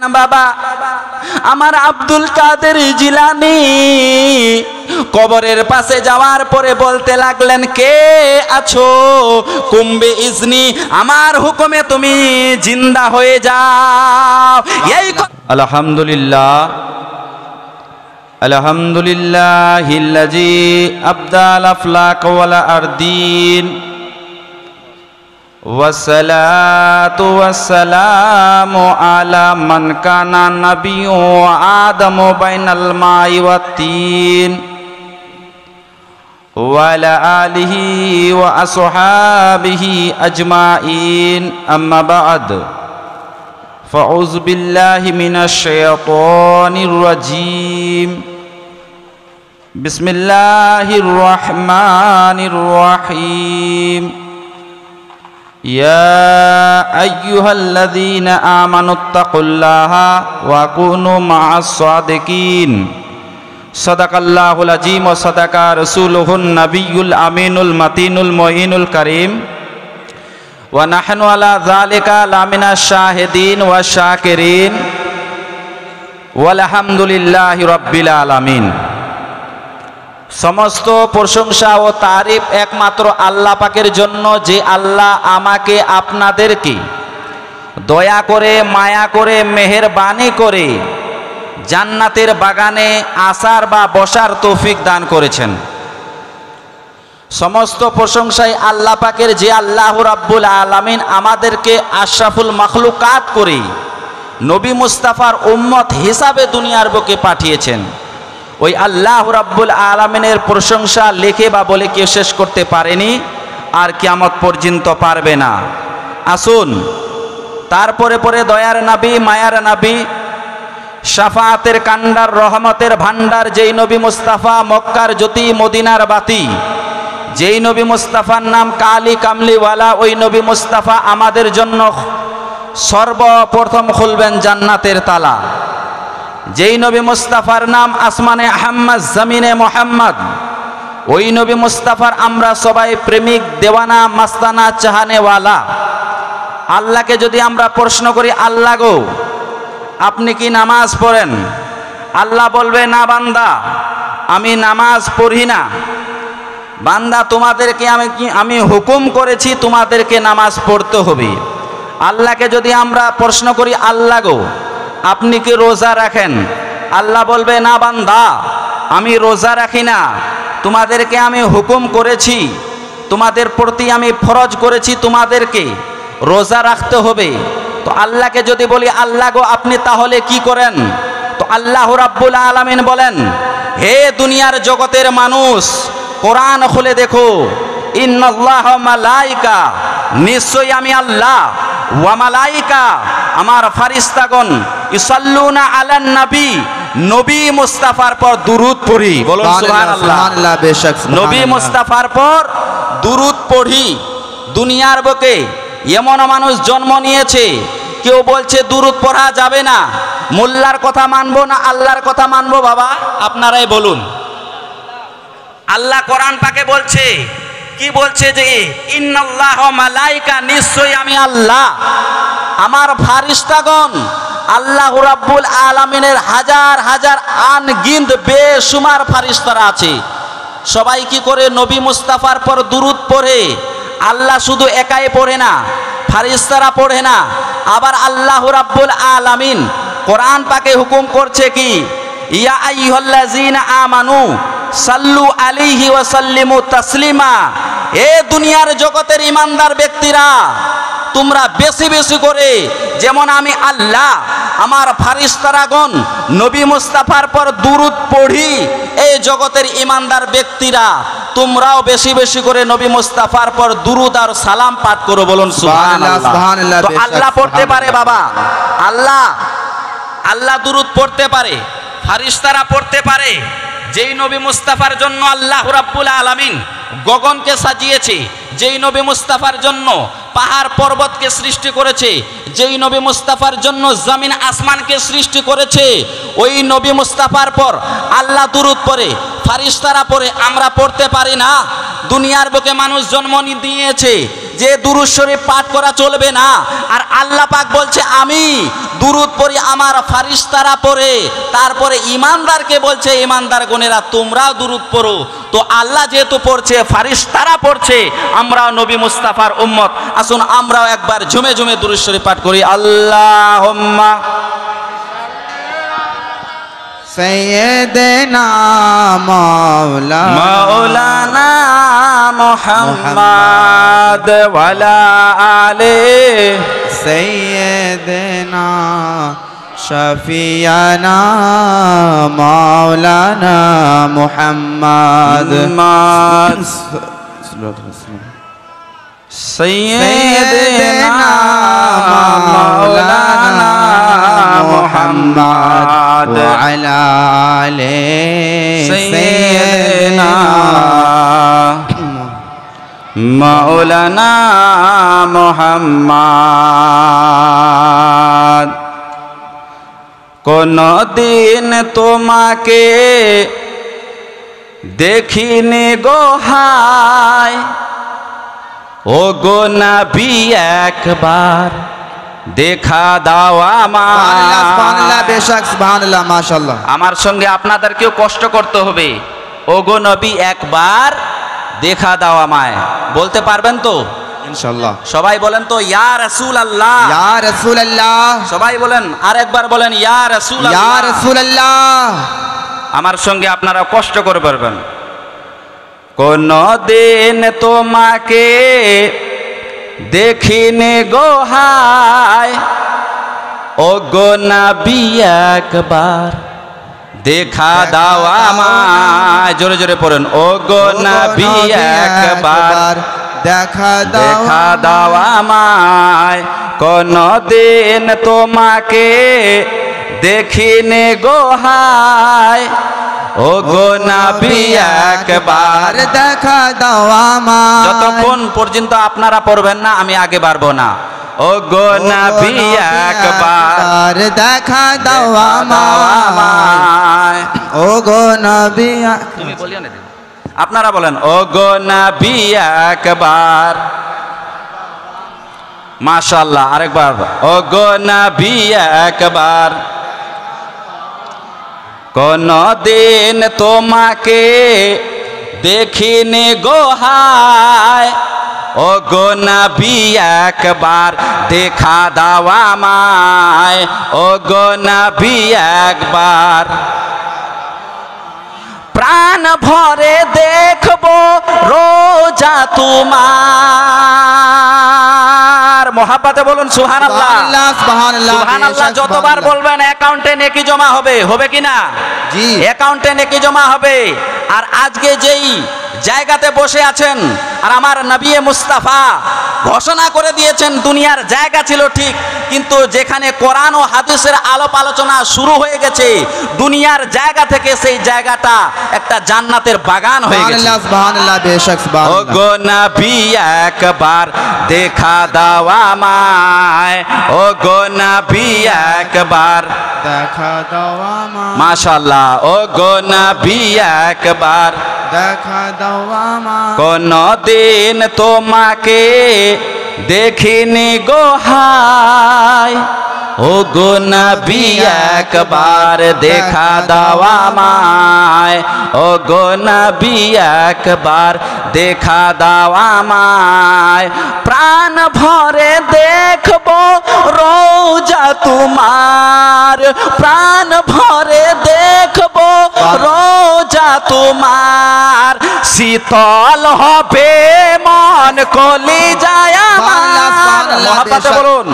বাবা? আমার আব্দুল কাদের জিলানি কবরের পাশে যাওয়ার পরে বলতে লাগলেন, কে আছো? কুম্বে ইজনি, আমার হুকুমে তুমি জিন্দা হয়ে যাও। এই আলহামদুলিল্লাহ। আলহামদুলিল্লাহ আবদাল আফলাক ওয়ালা আরদিন। वसलात वसलाम आला मन काना नबियों आदम बैनल माई व तीन। वाला आलही व असहाबिही अजमाइन अम्माबाद फ़ौज़ बिल्लाहि मिनश्शैतानिर्रजीम बिस्मिल्लाहिर्रहमानिर्रहीम يا أيها الذين آمنوا اتقوا الله وكونوا مع الصادقين. صدق الله العظيم وصدق رسوله النبي الأمين المتين المعين الكريم. ونحن على ذلك لمن الشاهدين والشاكرين. والحمد لله رب العالمين. সমস্ত প্রশংসা ও তারিফ একমাত্র আল্লাহ পাকের জন্য, যে আল্লাহ আমাকে আপনাদেরকে দয়া করে, মায়া করে, মেহেরবানি করে জান্নাতের বাগানে আসার বা বসার তৌফিক দান করেছেন। সমস্ত প্রশংসাই আল্লাহ পাকের, যে আল্লাহ রাব্বুল আলামিন আমাদেরকে আশরাফুল মখলুকাত করে নবী মুস্তাফার উম্মত হিসাবে দুনিয়ার বুকে পাঠিয়েছেন। ওই আল্লাহ রাব্বুল আলামিনের প্রশংসা লেখে বা বলে কেউ শেষ করতে পারেনি, আর কিয়ামত পর্যন্ত পারবে না। আসুন, তারপরে পরে দয়ার নাবি, মায়ার নাবি শাফাতের কান্ডার, রহমতের ভান্ডার যেই নবী মুস্তাফা মক্কার জ্যোতি, মদিনার বাতি, যেই নবী মুস্তাফার নাম কালি কামলিওয়ালা, ওই নবী মুস্তাফা আমাদের জন্য সর্বপ্রথম খুলবেন জান্নাতের তালা। যেই নবী মুস্তাফার নাম আসমানে আহম্মদ, জমিনে মোহাম্মদ, ওই নবী মুস্তাফার আমরা সবাই প্রেমিক, দেওয়ানা, মাস্তানা, চাহানেওয়ালা। আল্লাহকে যদি আমরা প্রশ্ন করি, আল্লাহ গো, আপনি কি নামাজ পড়েন? আল্লাহ বলবে, না বান্দা, আমি নামাজ পড়ি না। বান্দা, তোমাদেরকে আমি কি, আমি হুকুম করেছি, তোমাদেরকে নামাজ পড়তে হবে। আল্লাহকে যদি আমরা প্রশ্ন করি, আল্লাহ গো আপনি কি রোজা রাখেন? আল্লাহ বলবে, না বান্দা, আমি রোজা রাখি না। তোমাদেরকে আমি হুকুম করেছি, তোমাদের প্রতি আমি ফরজ করেছি তোমাদেরকে। রোজা রাখতে হবে। তো আল্লাহকে যদি বলি, আল্লাহ গো, আপনি তাহলে কি করেন? তো আল্লাহ রাব্বুল আলামিন বলেন, হে দুনিয়ার জগতের মানুষ, কোরআন খুলে দেখো। ইন্নাল্লাহ মালাইকা, নিশ্চয়ই আমি আল্লাহ ওয়া মালাইকা আমার ফারিস্তাগণ ইসাল্লুনা আলান নবী নবী মুস্তাফার পর দুরুদ পড়ি। বলুন সুবহানাল্লাহ নবী মুস্তাফার পর দুরুদ পড়ি। দুনিয়ার বুকে এমন মানুষ জন্ম নিয়েছে কেউ বলছে দুরুদ পড়া যাবে না। মোল্লার কথা মানবো না আল্লাহর কথা মানবো বাবা? আপনারাই বলুন। আল্লাহ কোরআন পাকে বলছে কি বলছে যে, ইন্নাল্লাহ মালাইকা, নিশ্চয়ই আমি আল্লাহ। আমার ফারিস্তাগণ আল্লাহ রাব্বুল আলামিনের হাজার হাজার আনগিন্দ বেসুমার ফারিস্তারা আছে। সবাই কি করে নবী মুস্তাফার পর দুরুদ পড়ে? আল্লাহ শুধু একাই পড়ে না, ফারিস্তারা পড়ে না। আবার আল্লাহ রাব্বুল আলামিন কোরআন পাকে হুকুম করছে কি ইয়া আইয়ুহাল্লাযীনা আমানু সাল্লু আলাইহি ওয়া সাল্লিমু তাসলিমা। এ দুনিয়ার জগতের ইমানদার ব্যক্তিরা তোমরা বেশি বেশি করে যেমন আমি আল্লাহ আমার ফারিস্তারাগণ নবী মুস্তাফার পর দুরুদ পড়ি এই জগতের ইমানদার ব্যক্তিরা তোমরাও বেশি বেশি করে নবী মুস্তাফার পর দুরুদ আর সালাম পাঠ করো বলুন আল্লাহ পড়তে পারে বাবা আল্লাহ আল্লাহ দুরুদ পড়তে পারে। ফারিস্তারা পড়তে পারে। যেই নবী মুস্তাফার জন্য আল্লাহ রাব্বুল আলামিন গগনকে সাজিয়েছে, যেই নবী মুস্তাফার জন্য পাহাড় পর্বতকে সৃষ্টি করেছে, যেই নবী মুস্তাফার জন্য জমিন আসমানকে সৃষ্টি করেছে, ওই নবী মুস্তাফার পর আল্লাহ দুরুদ পরে ফারিস্তারা পরে আমরা পড়তে পারি না। দুনিয়ার বুকে মানুষ জন্ম নি- দিয়েছে যে দুরুদ শরীফ পাঠ করা চলবে না। আর আল্লাহ পাক বলছে আমি দুরুদ পড়ি আমার ফারিস্তারা পড়ে তারপরে ইমানদারকে বলছে ইমানদার গোনেরা তোমরাও দুরুদ পড়ো। তো আল্লাহ যেহেতু পড়ছে ফারিস্তারা পড়ছে আমরাও নবী মুস্তাফার উম্মত। আসুন আমরাও একবার ঝুমে ঝুমে দুরুদ শরীফ পাঠ করি। আল্লাহ সৈয়দনা মৌলানা মৌলানা محمد وعلى آله سيدنا شفيعنا مولانا محمد. محمد. سيدنا مولانا محمد. وعلى آله سيدنا মৌলানা মোহাম্মদ। কোনো দিন তোমাকে দেখিনি গোহায় ও গো নাবি একবার দেখা দাও আমার সঙ্গে আপনাদের কেউ কষ্ট করতে হবে। ও গো নবী একবার দেখা দাও আমায়। বলতে পারবেন তো? ইনশাআল্লাহ। সবাই বলেন তো ইয়া রাসূল আল্লাহ ইয়া রাসূলুল্লাহ। সবাই বলেন আর একবার বলেন ইয়া রাসূল ইয়া আল্লাহ আমার সঙ্গে আপনারা কষ্ট করে পারবেন। কোন দিন তোমাকে দেখিনি গো হায়। ও গো নবী একবার। দেখা দাও আমায়। জোরে জোরে পড়েন ও গো নবী একবার দেখা দাও দেখা দাও আমায়। কোন দিন তোমাকে দেখিনি গো হায়। ও গো নবী একবার দেখা দাও আমার যতক্ষণ পর্যন্ত আপনারা পড়বেন না আমি আগে পারব না। ও গো নবী একবার দেখা দাও আমার ও গো নবী তুমি বলিও না। আপনারা বলেন ও গো নবী একবার। মাশাল্লাহ আরেকবার। ও গো নবী একবার। কোন দিন তোমাকে দেখিনি গোহায় ও গো নবী একবার দেখা দাও আমায়। ও গো নবী একবার প্রাণ ভরে দেখব রোজা তোমার। মহাব্বাতে বলুন সুহান আল্লাহ সুবহানাল্লাহ আল্লাহ যতবার বলবেন অ্যাকাউন্টে নেকি জমা হবে হবে কি না? জি। অ্যাকাউন্টে নেকি জমা হবে। আর আজকে যেই জায়গাতে বসে আছেন আর আমার নবিয়ে মুস্তাফা ঘোষণা করে দিয়েছেন দুনিয়ার জায়গা ছিল ঠিক কিন্তু যেখানে কোরআন ও হাদিসের আলোপ আলোচনা শুরু হয়ে গেছে দুনিয়ার জায়গা থেকে সেই জায়গাটা একটা জান্নাতের বাগান হয়ে গেছে। ও গো নবী একবার দেখা দাও আমায়। ও গো নবী একবার দেখা দাও মাশাল্লাহ ও গো নবী একবার দেখা দাও আমার কোন দিন তোমাকে দেখিনি গো হায়। ও গো নবী একবার দেখা দাও আমায়। ও গো নবী একবার দেখা দাও আমায়। প্রাণ ভরে দেখব রোজা তোমার। প্রাণ ভরে দেখব রোজা তোমার। শীতল হবে মন কলি যায় বলুন।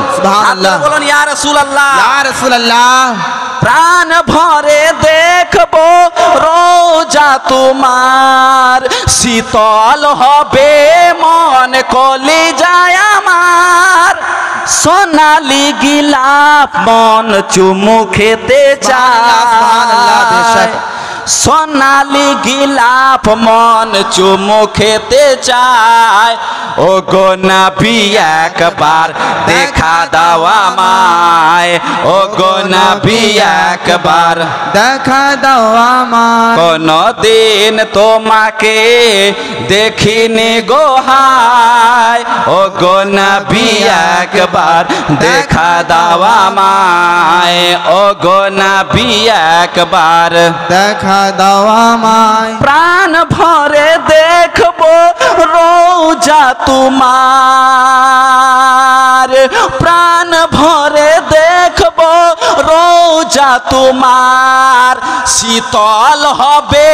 বলুন ইয়া ইয়া রাসূলুল্লাহ। প্রাণ ভরে দেখব রোজা তোমার। শীতল হবে মন কলি যায় আমার। সোনালি গিলাপ মন চুমু খেতে চায়। সোনালি গিলাপ মন চুমু খেতে চায়। ও গো নবী একবার দেখা দাও আমায়। ও গো নবী একবার দেখা দাও আমায়। কোনো দিন তোমাকে দেখিনি গো হায়। ও গো নবী একবার দেখা দাও আমায়। ও গো নবী একবার দেখা দাও আমায়। প্রাণ ভরে দেখব রোজা তোমার। প্রাণ ভরে দেখব রোজা তোমার। শীতল হবে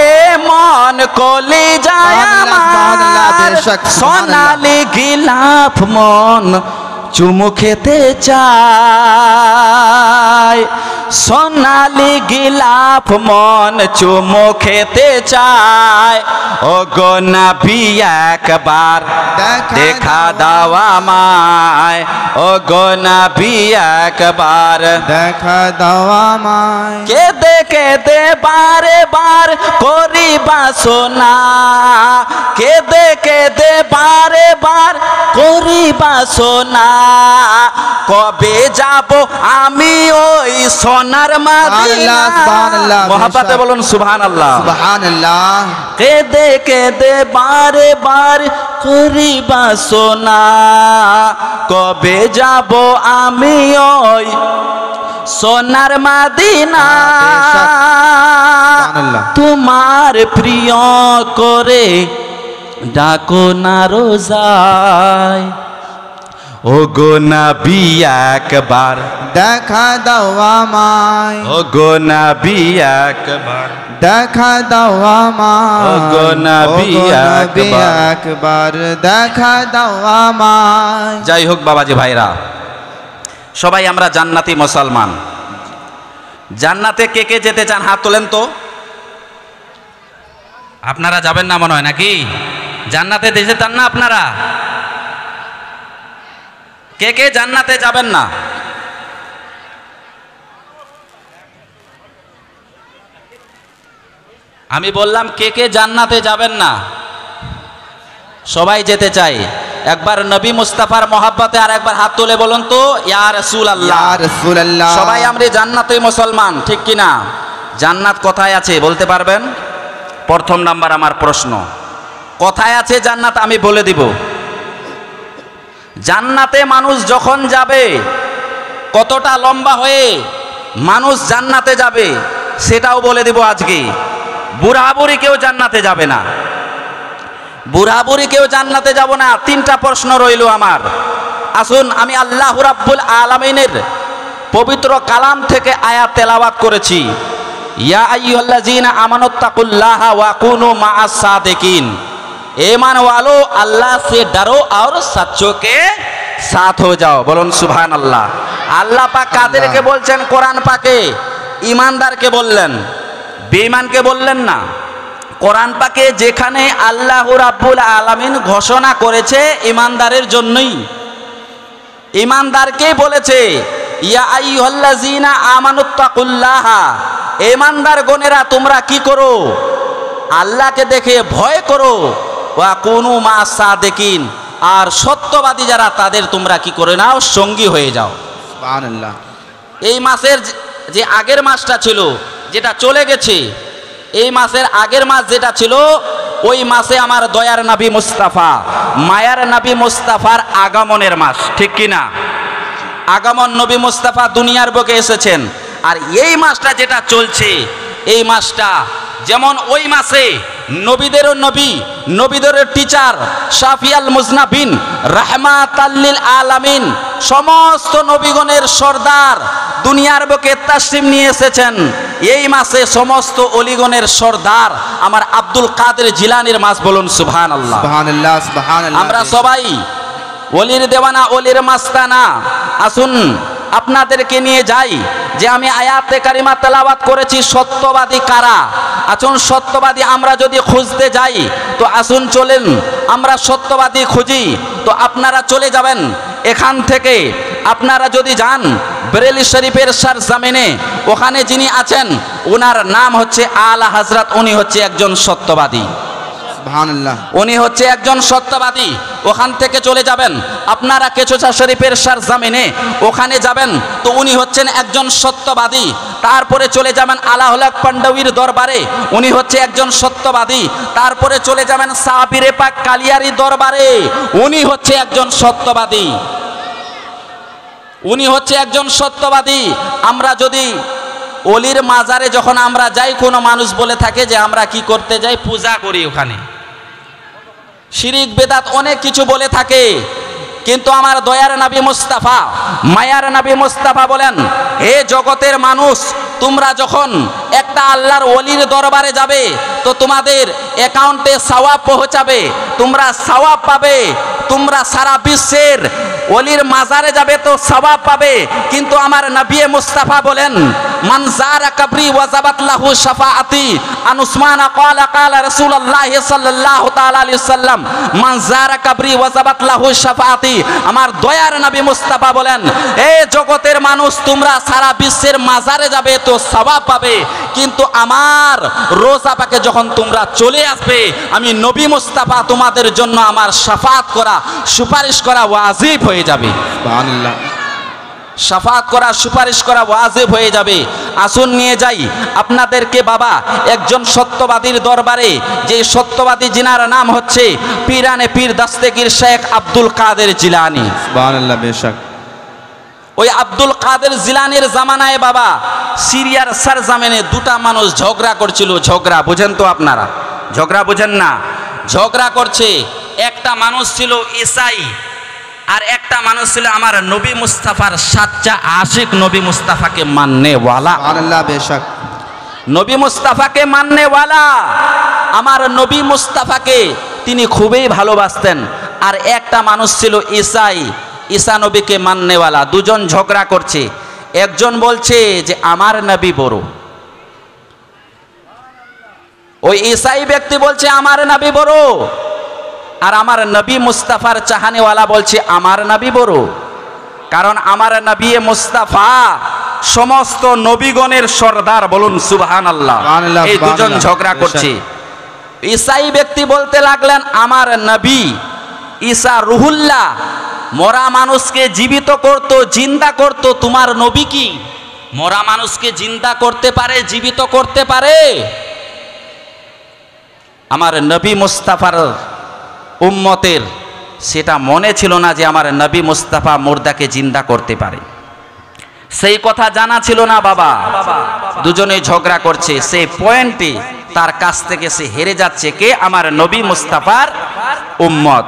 মন কলে যায় সোনালি গিলাফ মন চুমু খেতে চায় সোনালি গিলাফ মন চুমু খেতে চায় ও গো নবী একবার দেখা দাও আমায়। ও গো নবী একবার দেখা দাও আমায়। কেদে কেদে বারে বার করি বাসনা কেদে কেদে বারে বার করি বাসনা কবে যাব আমি ওই সোনার মাদিনা? সুবহানাল্লাহ, সুবহানাল্লাহ, মহাব্বতে বেশক। বলুন সুবহানাল্লাহ। সুবহানাল্লাহ। কেদে কেদে বারে বার করি বাসনা কবে যাব আমি ওই সোনার মাদিনা? তোমার প্রিয় করে ডাকো না রোজায়। ও গো নবী একবার। দেখা দাও আমায়। ও গো নবী একবার। দেখা দাও আমায়। ও গো নবী। একবার। দেখা দাও আমায়। যাই হোক বাবাজি ভাইরা সবাই আমরা জান্নাতি মুসলমান। জান্নাতে কে কে যেতে চান হাত তোলেন তো? আপনারা যাবেন না মনে হয় নাকি? জান্নাতে যেতে চান না আপনারা? কে কে জান্নাতে যাবেন না? আমি বললাম কে কে জান্নাতে যাবেন না? সবাই যেতে চাই। একবার নবী মুস্তাফার মহাব্বতে আর একবার হাত তুলে বলুন তো ইয়া রাসূল আল্লাহ সবাই আমরা জান্নাতে মুসলমান ঠিক কি না জান্নাত কোথায় আছে বলতে পারবেন? প্রথম নাম্বার আমার প্রশ্ন। কোথায় আছে জান্নাত আমি বলে দিব। জান্নাতে মানুষ যখন যাবে, কতটা লম্বা হয়ে মানুষ জান্নাতে যাবে, সেটাও বলে দিব আজকে। বুড়া বুড়ি কেউ জান্নাতে যাবে না। বুড়া বুড়ি কেউ জান্নাতে যাব না, তিনটা প্রশ্ন রইল আমার। আসুন, আমি আল্লাহ রাব্বুল আলামিনের পবিত্র কালাম থেকে আয়া তেলাওয়াত করেছি। ইয়া আইয়ুহাল্লাযীনা আমানুত্তাকুল্লাহা ওয়া কুনু মাআস সাদিকিন। ईमान वालो अल्लाह से डरो और सच्चों के साथ हो जाओ বলুন সুবহান আল্লাহ আল্লাহ পাক কাদেরকে বলছেন কোরআন পাকে ইমানদারকে বললেন বেঈমানকে বললেন না কোরআন পাকে যেখানে আল্লাহ রাব্বুল আলামিন ঘোষণা করেছে ইমানদারের জন্যই ইমানদারকেই বলেছে ইয়া আইয়ুহাল্লাযীনা আমানুত্তাকুল্লাহা ইমানদার গণেরা তোমরা কি করো আল্লাহকে দেখে ভয় করো ওয়া কুনু মা সাদেকিন। আর সত্যবাদী যারা তাদের তোমরা কি করে নাও? সঙ্গী হয়ে যাও। এই মাসের যে- আগের মাসটা ছিল যেটা চলে গেছে এই মাসের আগের মাস যেটা ছিল ওই মাসে আমার দয়ার নাবি মুস্তাফা মায়ার নাবি মুস্তাফার আগমনের মাস ঠিক কি না? আগমন নবী মুস্তাফা দুনিয়ার বুকে এসেছেন। আর এই মাসটা যেটা চলছে এই মাসটা যেমন ওই মাসে নবীদেরও নবী নবীদেরও টিচার শাফিয়াল মুজনাবিন রাহমাত আল্লিল আলামিন সমস্ত নবীগণের সর্দার দুনিয়ার বুকে তাসলিম নিয়ে এসেছেন। এই মাসে সমস্ত অলিগণের সর্দার আমার আব্দুল কাদের জিলানির মাস বলুন সুবহান আল্লাহ আমরা সবাই অলির দেওয়ানা অলির মাস্তানা। আসুন আপনাদেরকে নিয়ে যাই যে আমি আয়াতে কারিমা তেলাওয়াত করেছি, সত্যবাদী কারা? আসুন সত্যবাদী আমরা যদি খুঁজতে যাই, তো আসুন চলেন, আমরা সত্যবাদী খুঁজি, তো আপনারা চলে যাবেন। এখান থেকে আপনারা যদি যান, বেরেলি শরীফের সার জামিনে, ওখানে যিনি আছেন ওনার নাম হচ্ছে আলা হজরত উনি হচ্ছে একজন সত্যবাদী। উনি হচ্ছে একজন সত্যবাদী। ওখান থেকে চলে যাবেন। আপনারা কেচোচা শরীফের সার জামিনে ওখানে যাবেন। তো উনি হচ্ছেন একজন সত্যবাদী। তারপরে চলে যাবেন আলাহলাক পাণ্ডবীর দরবারে। উনি হচ্ছে একজন সত্যবাদী। তারপরে চলে যাবেন সাবিরে পাক কালিয়ারি দরবারে। উনি হচ্ছে একজন সত্যবাদী। উনি হচ্ছে একজন সত্যবাদী। আমরা যদি অলির মাজারে যখন আমরা যাই, কোনো মানুষ বলে থাকে যে আমরা কি করতে যাই? পূজা করি ওখানে। শিরিক, বেদাত অনেক কিছু বলে থাকে। কিন্তু আমার দয়ার নাবি মুস্তাফা, মায়ার নাবি মুস্তাফা বলেন, হে জগতের মানুষ, তোমরা যখন একটা আল্লাহর অলির দরবারে যাবে, তো তোমাদের অ্যাকাউন্টে সাওয়াব পৌঁছাবে। তোমরা সওয়াব পাবে। তোমরা সারা বিশ্বের ওলির মাজারে যাবে তো সওয়াব পাবে। কিন্তু আমার নবী মুস্তাফা বলেন শাফাআতি। শাফাআতি। আমার দয়ার নবী মুস্তাফা বলেন, এ জগতের মানুষ, তোমরা সারা বিশ্বের মাজারে যাবে তো সওয়াব পাবে। কিন্তু আমার রোজা পাকে যখন তোমরা চলে আসবে, আমি নবী মুস্তাফা তোমাদের জন্য আমার শাফাত করা, সুপারিশ করা ওয়াজিব হয়ে যাবে। সুবহানাল্লাহ। সাফাত করা সুপারিশ করা ওয়াজিব হয়ে যাবে। আসুন নিয়ে যাই। আপনাদেরকে বাবা একজন সত্যবাদীর দরবারে যে সত্যবাদী জিনার নাম হচ্ছে পিরানে পীর দাস্তেগীর শেখ আব্দুল কাদের জিলানি। ওই আব্দুল কাদের জিলানির জামানায় বাবা সিরিয়ার সারজামেনে দুটা মানুষ ঝগড়া করছিল ঝগড়া বুঝেন তো আপনারা? ঝগড়া বুঝেন না? ঝগড়া করছে একটা মানুষ ছিল ইসাই আর একটা মানুষ ছিল আমার নবী মুস্তাফার সাচ্চা আশিক নবী মুস্তাফাকে মাননেওয়ালা সুবহানাল্লাহ বেশক। নবী মুস্তাফাকে মাননেওয়ালা আমার নবী মুস্তাফাকে তিনি খুবই ভালোবাসতেন। আর একটা মানুষ ছিল ইসাই ঈসা নবীকে মাননেওয়ালা দুজন ঝগড়া করছে। একজন বলছে যে আমার নবী বড়। ওই ইসাই ব্যক্তি বলছে আমার নবী বড়। আর আমার নবী মুস্তাফার চাহানিওয়ালা বলছে আমার নবী বড়। কারণ আমার নবী মুস্তাফা সমস্ত নবীগণের সর্দার বলুন সুবহান আল্লাহ এই দুজন ঝগড়া করছে। ঈসাই ব্যক্তি বলতে লাগলেন আমার নবী ঈসা রুহুল্লাহ মরা মানুষকে জীবিত করত জিন্দা করত তোমার নবী কি? মরা মানুষকে জিন্দা করতে পারে জীবিত করতে পারে? আমার নবী মুস্তাফার উম্মতের, সেটা মনে ছিল না যে আমার নবী মুস্তাফা মুর্দাকে জিন্দা করতে পারে। সেই কথা জানা ছিল না বাবা। দুজনে ঝগড়া করছে। সেই পয়েন্টে তার কাছ থেকে সে হেরে যাচ্ছে কে? আমার নবী মুস্তাফার উম্মত।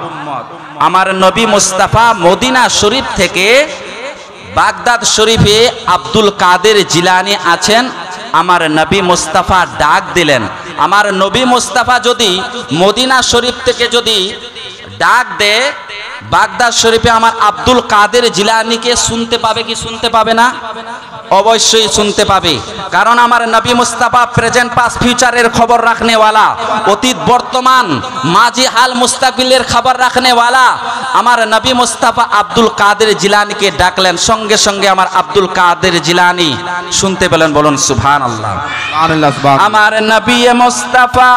আমার নবী মুস্তাফা মদিনা শরীফ থেকে বাগদাদ শরীফে আব্দুল কাদের জিলানি আছেন। আমার নবী মুস্তাফা ডাক দিলেন। আমার নবী মুস্তাফা যদি মদিনা শরীফ থেকে যদি ডাক দে বাগদাদ শরীফে আমার আব্দুল কাদের জিলানিকে শুনতে পাবে কি শুনতে পাবে না? অবশ্যই শুনতে পাবে। কারণ আমার নবী মুস্তাফা প্রেজেন্ট পাস ফিউচারের খবর রাখনেওয়ালা অতীত বর্তমান মাঝি হাল মুস্তাকিলের খবর রাখনেওয়ালা আমার নবী মুস্তাফা আব্দুল কাদের জিলানিকে ডাকলেন। সঙ্গে সঙ্গে আমার আব্দুল কাদের জিলানি শুনতে পেলেন বলুন সুভান আল্লাহ সুবহানাল্লাহ সুবহানাল্লাহ। আমার নবী মুস্তাফা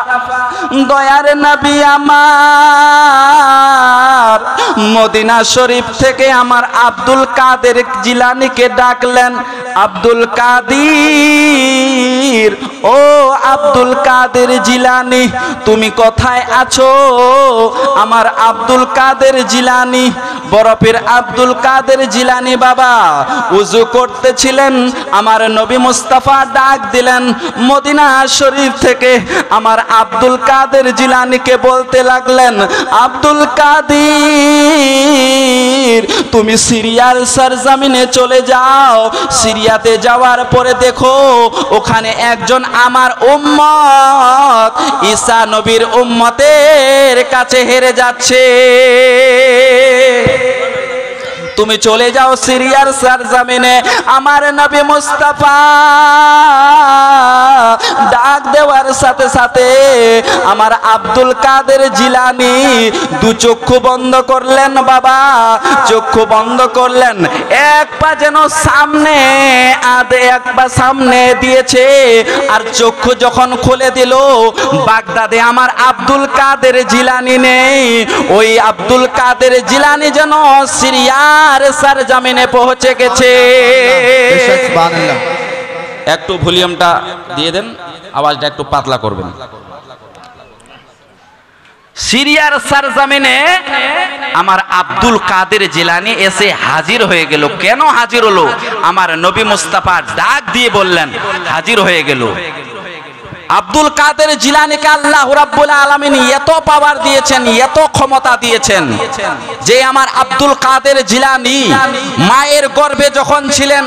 দয়ার নবী আমার। মদিনা শরীফ থেকে আমার আব্দুল কাদের জিলানিকে ডাকলেন, আব্দুল কাদির, ও আব্দুল কাদের জিলানি, তুমি কোথায় আছো? আমার আব্দুল কাদের জিলানি, বরফের আব্দুল কাদের জিলানি বাবা, উজু করতেছিলেন, আমার নবী মুস্তাফা ডাক দিলেন, মদিনা শরীফ থেকে আমার আব্দুল কাদের জিলানিকে বলতে লাগলেন, আব্দুল কাদির, তুমি সিরিয়ার সরজমিনে চলে যাও। সিরিয়াতে যাওয়ার পরে দেখো, ওখানে একজন আমার উম্মত, ঈসা নবীর উম্মতের কাছে হেরে যাচ্ছে। তুমি চলে যাও সিরিয়ার সারজামিনে। আমার নবী মুস্তাফা ডাক দেওয়ার সাথে সাথে আমার আব্দুল কাদের জিলানি দু চক্ষু বন্ধ করলেন বাবা, চক্ষু বন্ধ করলেন। এক পা যেন সামনে আদে এক পা সামনে দিয়েছে, আর চক্ষু যখন খুলে দিল, বাগদাদে আমার আব্দুল কাদের জিলানি নেই। ওই আব্দুল কাদের জিলানি যেন সিরিয়ার সার জামিনে পৌঁছে গেছে। একটু ভলিউমটা দিয়ে দেন আওয়াজটা একটু পাতলা করবেন। সিরিয়ার সারজামিনে আমার আব্দুল কাদের জিলানি এসে হাজির হয়ে গেল। কেন হাজির হলো? আমার নবী মুস্তাফা ডাক দিয়ে বললেন হাজির হয়ে গেল। আব্দুল কাদের জিলানিকে আল্লাহ রাব্বুল আলামিন এত পাওয়ার দিয়েছেন, এত ক্ষমতা দিয়েছেন যে আমার আব্দুল কাদের জিলানি মায়ের গর্ভে যখন ছিলেন,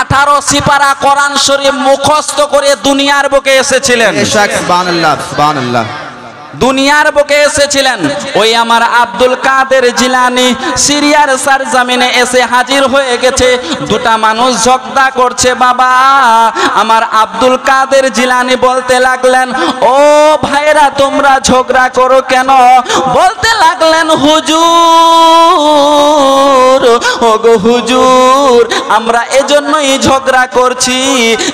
আঠারো সিপারা কোরআন শরীফ মুখস্থ করে দুনিয়ার বুকে এসেছিলেন। সুবহানাল্লাহ সুবহানাল্লাহ। দুনিয়ার বুকে এসেছিলেন। ওই আমার আব্দুল কাদের জিলানি সিরিয়ার সার জামিনে এসে হাজির হয়ে গেছে। দুটা মানুষ ঝগড়া করছে, বাবা, আমার আব্দুল কাদের জিলানি বলতে লাগলেন, ও ভাইরা, তোমরা ঝগড়া করো কেন? বলতে লাগলেন, হুজুর, ওগো হুজুর, আমরা এজন্যই ঝগড়া করছি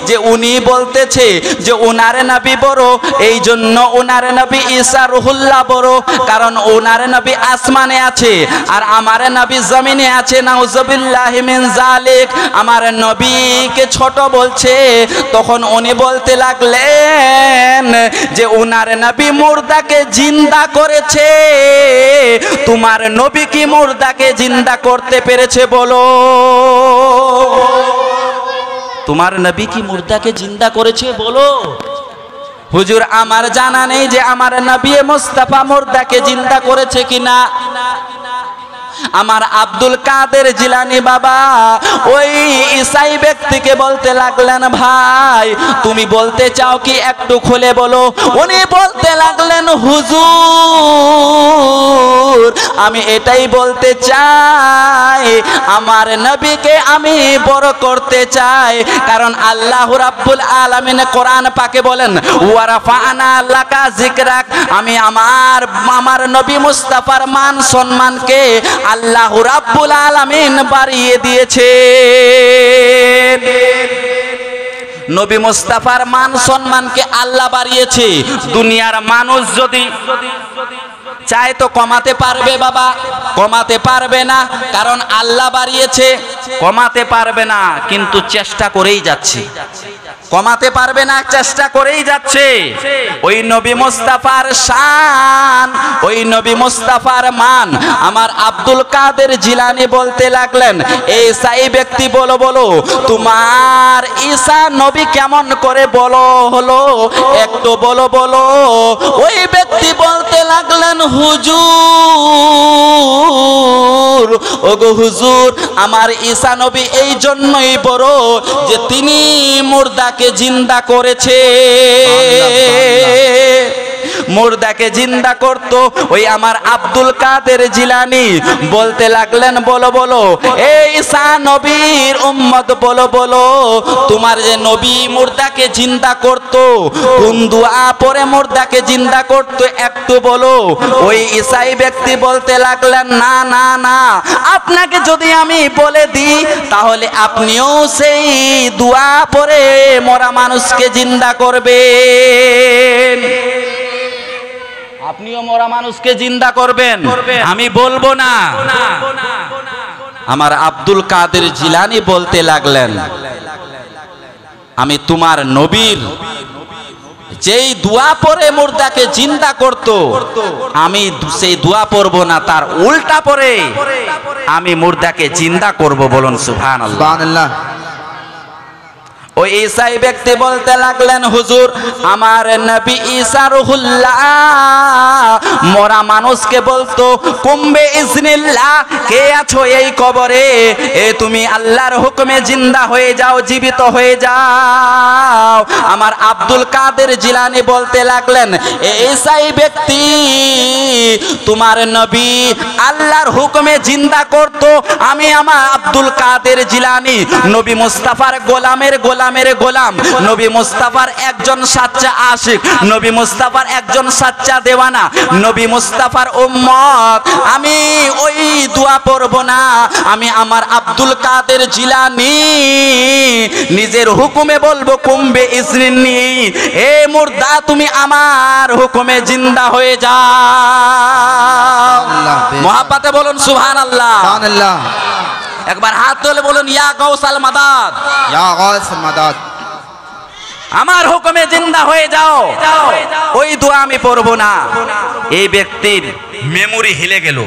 যে উনি বলতেছে যে উনারে নাবি বড় এই জন্য উনারে নবী ঈসা রুহুল্লাহ বড়, কারণ উনারে নবী আসমানে আছে, আর আমার নবী জমিনে আছে, নাউজুবিল্লাহি মিন জালিক আমার নবীকে ছোট বলছে, তখন উনি বলতে লাগলেন যে উনার নবী মুর্দাকে জিন্দা করেছে। তোমার নবী কি মুর্দাকে জিন্দা করতে পেরেছে বলো? তোমার নবী কি মুর্দাকে জিন্দা করেছে বলো? হুজুর আমার জানা নেই যে আমার নবী মুস্তাফা মোর্দাকে জিন্দা করেছে কিনা। আমার আব্দুল কাদের জিলানি বাবা, ওই ইসাই ব্যক্তিকে বলতে লাগলেন, ভাই, তুমি বলতে চাও কি একটু খুলে বলো? উনি বলতে লাগলেন, হুজুর, আমি এটাই বলতে চাই, আমার নবীকে আমি বড় করতে চাই, কারণ আল্লাহ রাব্বুল আলামিন কোরআন পাকে বলেন ওয়ারাফানা লাকা জিকরাক আমি আমার আমার নবী মুস্তাফার মান সম্মানকে আল্লাহ রাব্বুল আলামিন বাড়িয়ে দিয়েছে। নবী মুস্তাফার মান সম্মানকে আল্লাহ বাড়িয়েছে। দুনিয়ার মানুষ যদি চায় তো কমাতে পারবে বাবা, কমাতে পারবে না, কারণ আল্লাহ বাড়িয়েছে, কমাতে পারবে না, কিন্তু চেষ্টা করেই যাচ্ছে। কমাতে পারবে না, চেষ্টা করেই যাচ্ছে। ওই নবী মুস্তাফার শান, ওই নবী মুস্তাফার মান। আমার আব্দুল কাদের জিলানি বলতে লাগলেন এই সাই ব্যক্তি, বলো বলো, তোমার ঈসা নবী কেমন করে বলো, হলো? একটু বলো বলো। ওই ব্যক্তি বলতে লাগলেন, হুজুর ওগো হুজুর আমার ঈসা নবী এই জন্যই বড় যে তিনি মুর্দাকে জিন্দা করেছে। মুর্দাকে জিন্দা করত। ওই আমার আব্দুল কাদের জিলানি। বলতে লাগলেন, বলো বলো এই ঈসা নবীর উম্মত, বলো বলো, তোমার যে নবী মুর্দাকে জিন্দা করত, কোন দুয়া পরে মুর্দাকে জিন্দা করত, একটু বলো। ওই ঈসাই ব্যক্তি বলতে লাগলেন, না না না, আপনাকে যদি আমি বলে দিই, তাহলে আপনিও সেই দুয়া পরে মরা মানুষকে জিন্দা করবেন। আপনিও মরা মানুষকে জিন্দা করবেন। আমি বলব না। আমার আব্দুল কাদের জিলানি বলতে লাগলেন আমি তোমার নবীর যেই দোয়া পরে মুর্দাকে জিন্দা করত আমি সেই দোয়া পড়ব না তার উল্টা পরে আমি মুর্দাকে জিন্দা করব বলুন সুবহানাল্লাহ। ওই ঈসাই ব্যক্তি বলতে লাগলেন, হুজুর, আমার নবী ঈসা রুহুল্লাহ, মরা মানুষকে বলতো, কুম্বে ইজনিল্লাহ, কে আছো এই কবরে? এ তুমি আল্লাহর হুকুমে জিন্দা হয়ে যাও, জীবিত হয়ে যাও। আমার আব্দুল কাদের জিলানি বলতে লাগলেন এইসাই ব্যক্তি, তোমার নবী আল্লাহর হুকুমে জিন্দা করত, আমি আমার আব্দুল কাদের জিলানি, নবী মুস্তাফার গোলামের গোলামের গোলাম। নবী মুস্তাফার একজন সাচ্চা আশিক নবী মুস্তাফার একজন সাচ্চা দেওয়ানা নবী মুস্তাফার উম্মত। আমি ওই দোয়া পড়ব না আমি আমার আব্দুল কাদের জিলানি। নিজের হুকুমে বলব কুম্বে ইসরিনি এ মুর্দা তুমি আমার হুকুমে জিন্দা হয়ে যা মহাপাতে বলুন সুহান আল্লাহ একবার হাত তোলে বলুন ইয়া গৌসাল মাদাদ। ইয়া মাদাদ। আমার হুকুমে জিন্দা হয়ে যাও। ওই দোয়া আমি পড়ব না। এই ব্যক্তির মেমোরি হিলে গেল।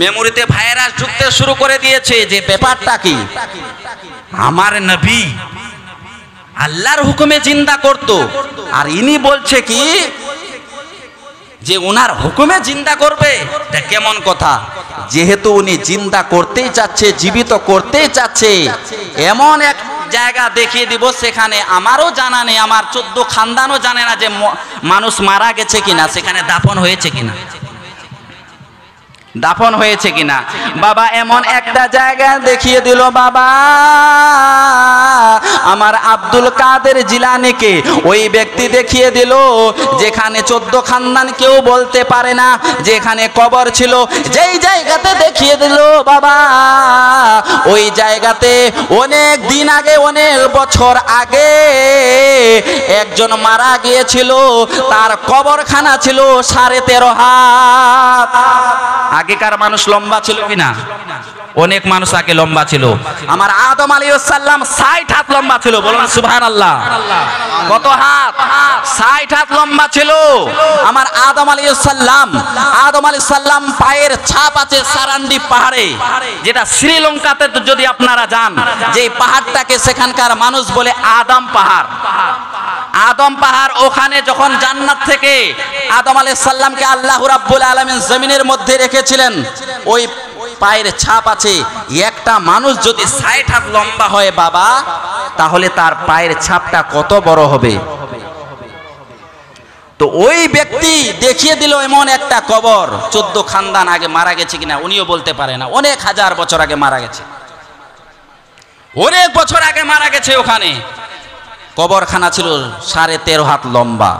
মেমোরিতে ভাইরাস ঢুকতে শুরু করে দিয়েছে যে ব্যাপারটা কি? আমার নবী আল্লাহর হুকুমে জিন্দা করত। আর ইনি বলছে কি যে ওনার হুকুমে জিন্দা করবে, এটা কেমন কথা? যেহেতু উনি জিন্দা করতেই চাচ্ছে, জীবিত করতেই চাচ্ছে, এমন এক জায়গা দেখিয়ে দিব, সেখানে আমারও জানা নেই, আমার চোদ্দ খানদানও জানে না যে মানুষ মারা গেছে কিনা, সেখানে দাফন হয়েছে কিনা। দাফন হয়েছে কিনা? বাবা, এমন একটা জায়গা দেখিয়ে দিল, বাবা। আমার আব্দুল কাদের জিলানিকে ওই ব্যক্তি দেখিয়ে দিল, যেখানে চোদ্দ খানদান কেউ বলতে পারে না, যেখানে কবর ছিল, যেই জায়গাতে দেখিয়ে দিল, বাবা। ওই জায়গাতে অনেক দিন আগে, অনেক বছর আগে একজন মারা গিয়েছিল, তার কবরখানা ছিল সাড়ে তেরো হাত। আগেকার মানুষ লম্বা ছিল কিনা? অনেক মানুষ আগে লম্বা ছিল। আমার আদম আলী সাল্লাম ষাট হাত লম্বা ছিল, বলুন সুবহান আল্লাহ কত হাত? ষাট হাত লম্বা ছিল। আমার আদম আলী সাল্লাম আদম আলী সাল্লাম পায়ের ছাপ আছে সারান্ডি পাহাড়ে, যেটা শ্রীলঙ্কাতে যদি আপনারা যান যে পাহাড়টাকে সেখানকার মানুষ বলে আদম পাহাড়। আদম পাহাড় ওখানে যখন জান্নাত থেকে আদম আলাইহিস সাল্লামকে আল্লাহ রাব্বুল আলামিন জমিনের মধ্যে রেখেছিলেন, ওই পায়ের ছাপ আছে। একটা মানুষ যদি ষাট হাত লম্বা হয় বাবা, তাহলে তার পায়ের ছাপটা কত বড় হবে? তো ওই ব্যক্তি দেখিয়ে দিল এমন একটা কবর। চোদ্দ খানদান আগে মারা গেছে কিনা উনিও বলতে পারে না। অনেক হাজার বছর আগে মারা গেছে। অনেক বছর আগে মারা গেছে ওখানে। কবরখানা ছিল সাড়ে তেরো হাত লম্বা।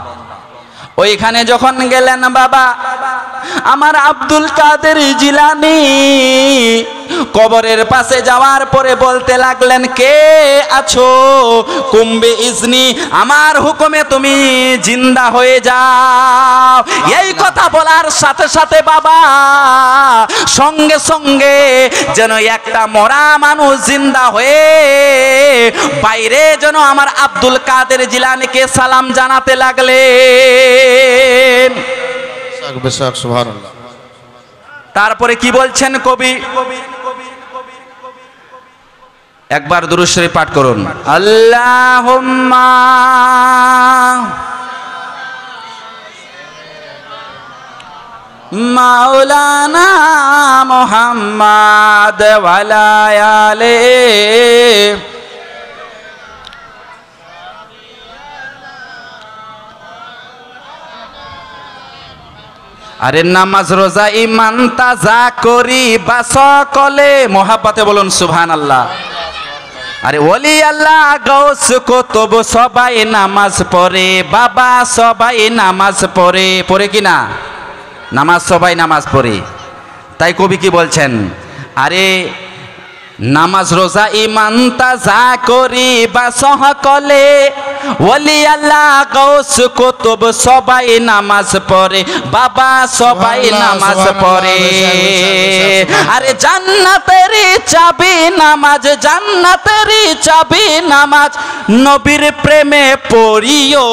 ওইখানে যখন গেলেন বাবা আমার আব্দুল কাদের জিলানি কবরের পাশে যাওয়ার পরে বলতে লাগলেন কে আছো? কুম্বে ইজনি আমার হুকুমে তুমি জিন্দা হয়ে যাও। এই কথা বলার সাথে সাথে বাবা সঙ্গে সঙ্গে যেন একটা মরা মানুষ জিন্দা হয়ে বাইরে যেন আমার আব্দুল কাদের জিলানিকে সালাম জানাতে লাগলে তারপরে কি বলছেন কবি কবি? একবার দুরুশ্বরী পাঠ করুন। আল্লাহ মাওলানা মোহাম্মদ ওয়ালায়ালে আরে নামাজ রোজা ইমান তাজা করি বা সকলে। মহাপাতে বলুন সুবহান আল্লাহ আরে ওলি আল্লাহ গৌস কুতুব, সবাই নামাজ পড়ে, বাবা সবাই নামাজ পড়ে পড়ে কি না? নামাজ সবাই নামাজ পড়ে। তাই কবি কি বলছেন? আরে নামাজ রোজা ইমান তাজা করি বা সহকলে ওলি আল্লাহ গৌস কুতুব সবাই নামাজ পড়ে। বাবা সবাই নামাজ পড়ে। আরে জান্নাতেরই চাবি নামাজ জান্নাতেরই চাবি নামাজ। নবীর প্রেমে পড়িও।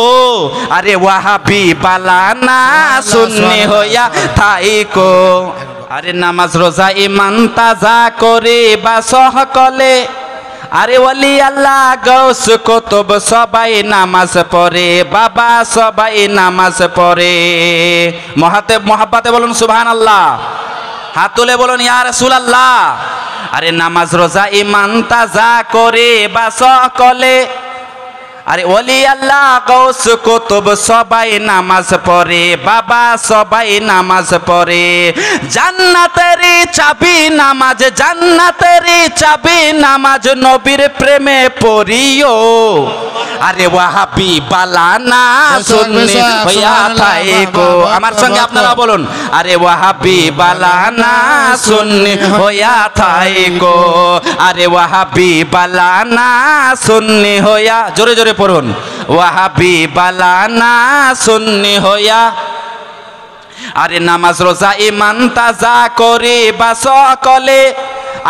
আরে ওয়াহাবি বালানা সুন্নি হইয়া থাইকো। আরে নামাজ রোজা ইমান তাজা করে বা সহকলে আরে ওলি আল্লাহ, গৌস কুতুব সবাই নামাজ পড়ে, বাবা সবাই নামাজ পড়ে। মহাতে মহাব্বাতে বলুন সুবহান আল্লাহ হাত তুলে বলুন, ইয়া রাসূলুল্লাহ। আরে নামাজ রোজা ইমান তাজা করে বা সকলে আরে ওলি আল্লাহ গৌস কুতুব সবাই নামাজ পড়ে বাবা সবাই নামাজ পড়ে। জান্নাতেরই চাবি নামাজ জান্নাতেরই চাবি নামাজ নবীর প্রেমে পড়িও। আরে ওয়াহাবি বালানা সুন্নি হইয়া থাইকো আমার সঙ্গে আপনারা বলুন আরে ওয়াহাবি বালানা সুন্নি হইয়া থাইকো আরে ওয়াহাবি বালানা সুন্নি হইয়া জোরে জোরে পড়ুন। ওয়াহাবি বালানা সুন্নি হইয়া আরে নামাজ রোজা ইমান তাজা করে বা সকলে।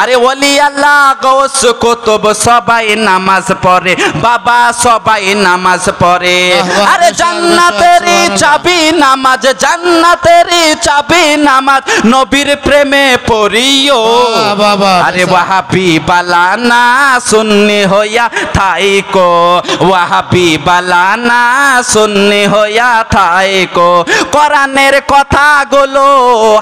আরে ওলি আল্লাহ গৌস কুতুব সবাই নামাজ পড়ে বাবা সবাই নামাজ পড়ে। আরে জান্নাতেরই চাবি নামাজ জান্নাতেরই চাবি নামাজ নবীর প্রেমে পড়িও। বাহ, আরে। ওয়াহাবি বালানা সুন্নি হইয়া থাইকো। ওয়াহাবি বালানা সুন্নি হইয়া থাইকো। কোরআনের কথাগুলো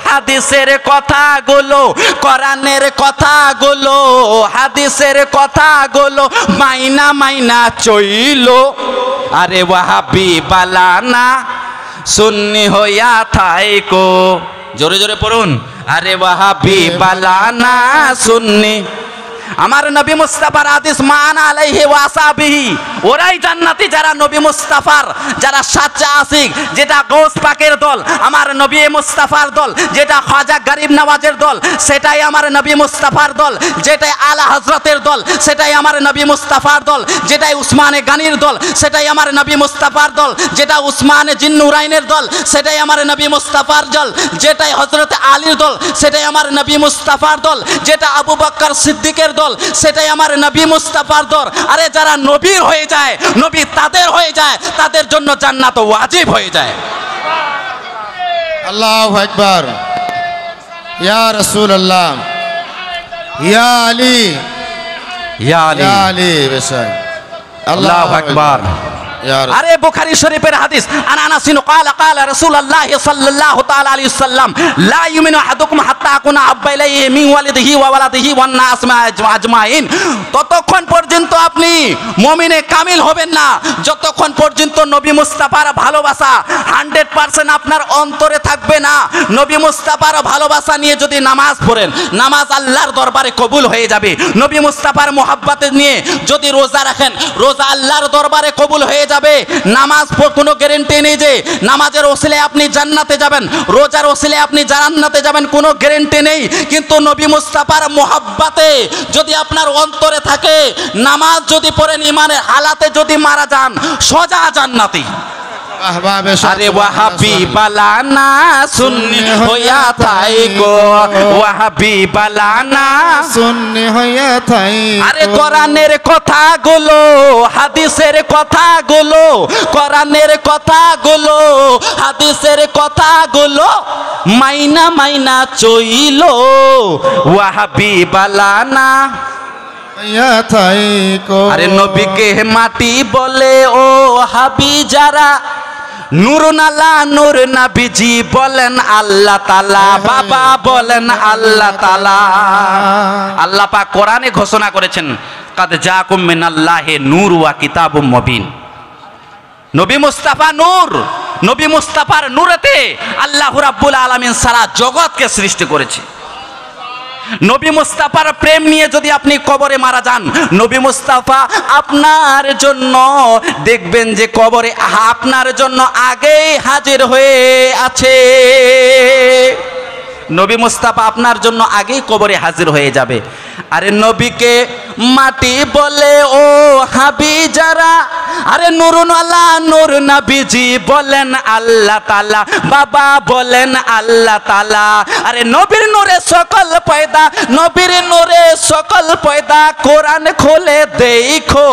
হাদিসের কথাগুলো কোরআনের কথাগুলো হাদিসের কথাগুলো মাইনা মাইনা চইল। আরে ওয়াহাবি বালানা সুন্নি হইয়া থাইকো। জোরে জোরে পড়ুন। আরে ওয়াহাবি বালানা। সুন্নি। আমার নবী মুস্তাফার আদিস মান আলাইহি ওয়াসাবিহি। ওরাই জান্নাতি যারা নবী মুস্তাফার, যারা সাচ্চা আশিক যেটা গৌস পাকের দল, আমার নবী মুস্তাফার দল, যেটা খাজা গরিব নওয়াজের দল, সেটাই আমার নবী মুস্তাফার দল, যেটাই আলা হজরতের দল, সেটাই আমার নবী মুস্তাফার দল, যেটাই উসমানে গানির দল, সেটাই আমার নবী মুস্তাফার দল, যেটা উসমানে জিন্নুরাইনের দল, সেটাই আমার নবী মুস্তাফার দল, যেটাই হজরত আলীর দল, সেটাই আমার নবী মুস্তাফার দল, যেটা আবু বক্কর সিদ্দিকের দল, সেটাই আমার নবী মুস্তাফার দল। আরে যারা নবীর হয়ে যায় নবী তাদের হয়ে যায় তাদের জন্য জান্নাত ওয়াজিব হয়ে যায়। আল্লাহ একবার ইয়া রসুল আল্লাহ ইয়া আলী। ইয়া আলী। ইয়া আলী বেশ আল্লাহ আকবার। রাসূল। আরে বুখারী শরীফের হাদিস, আন আনাসিন ক্বালা ক্বালা রাসূলুল্লাহ সাল্লাল্লাহু তাআলা আলাইহি সাল্লাম, লা ইউমিনু আহাদুকুম হাত্তা আকুনা আব্বা ইলাইহি মিন ওয়ালিদিহি ওয়া ওয়ালাদিহি ওয়ান নাস মা আজমাইন। ততক্ষণ পর্যন্ত আপনি মুমিনে কামিল হবেন না। যতক্ষণ পর্যন্ত নবী মুস্তাফার ভালোবাসা 100% আপনার অন্তরে থাকবে না, নবী মুস্তাফার ভালোবাসা নিয়ে যদি নামাজ পড়েন, নামাজ আল্লাহর দরবারে কবুল হয়ে যাবে। নবী মুস্তাফার মোহাব্বতে নিয়ে যদি রোজা রাখেন, রোজা আল্লাহর দরবারে কবুল হয়ে যাবে নামাজ কোনো গ্যারেন্টি নেই যে নামাজের ওসিলে আপনি জান্নাতে যাবেন, রোজার ওসিলে আপনি জান্নাতে যাবেন, কোনো গ্যারেন্টি নেই কিন্তু নবী মুস্তাফার মোহাব্বাতে যদি আপনার অন্তরে থাকে, নামাজ যদি পড়েন ইমানের হালাতে যদি মারা যান, সোজা জান্নাতি। আরে ওয়াহাবি বালানা সুন্নি হইয়া তাই গো। ওয়াহাবি বালানা সুন্নি হইয়া থাই আরে কোরআনের কথাগুলো হাদিসের কথাগুলো কোরআনের কথাগুলো হাদিসের কথাগুলো মাইনা মাইনা চইলো। ওয়াহাবি বালানা থাই কো আরে নবীকে মাটি বলে ও হাবি যারা নূর নালা, নূর নাবিজি বলেন আল্লাহ তালা, বাবা বলেন আল্লাহ তালা। আল্লাহ পাক কোরআনে ঘোষণা করেছেন, কাদ জাকুম মিনাল্লাহে নূর ওয়া কিতাবুম মুবিন। নবী মুস্তাফা নূর, নবী মুস্তাফার নূরেতে আল্লাহ রাব্বুল আলামিন সারা জগৎকে সৃষ্টি করেছে। নবী মুস্তাফার প্রেম নিয়ে যদি আপনি কবরে মারা যান, নবী মুস্তাফা আপনার জন্য দেখবেন যে কবরে আপনার জন্য আগেই হাজির হয়ে আছে। নবী মুস্তাফা আপনার জন্য আগেই কবরে হাজির হয়ে যাবে। আরে নবীকে মাটি বলে, ও হাবি যারা। আরে নুরুন আল্লাহ নূর নাবিজি বলেন আল্লাহ তালা বাবা বলেন আল্লাহ তালা আরে নবীর নূরে সকল পয়দা, নবীর নূরে সকল পয়দা, কোরআন খোলে দেখো,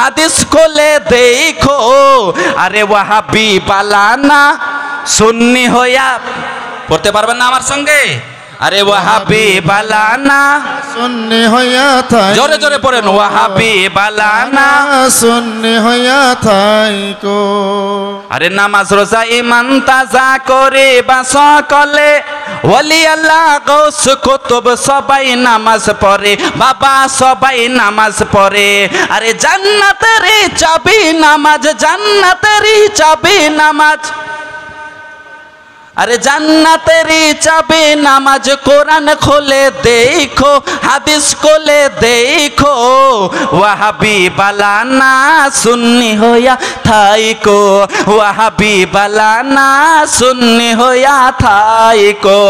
হাদিস খোলে দেখো। আরে ওয়াহাবি বালানা, সুন্নি হইয়া, পড়তে পারবেন না আমার সঙ্গে? আরে ওয়াহাবি বালানা। সুন্নি হইয়া থাই জোরে জোরে পড়েন ওয়াহাবি বালানা। সুন্নি হইয়া থাইকো আরে নামাজ রোজা ইমান তাজা করে বা সকলে ওলি আল্লাহ গৌস কুতুব সবাই নামাজ পড়ে। বাবা সবাই নামাজ পড়ে। আরে জান্নাতের চাবি নামাজ জান্নাতের চাবি নামাজ। আরে জান্নাতেরই চাবি নামাজ কোরআন খোলে দেখো, হাদিস কোলে দেখো। ওয়াহাবি বালানা সুন্নি হইয়া থাইকো, ওয়াহাবি বালানা সুন্নি হইয়া থাইকো।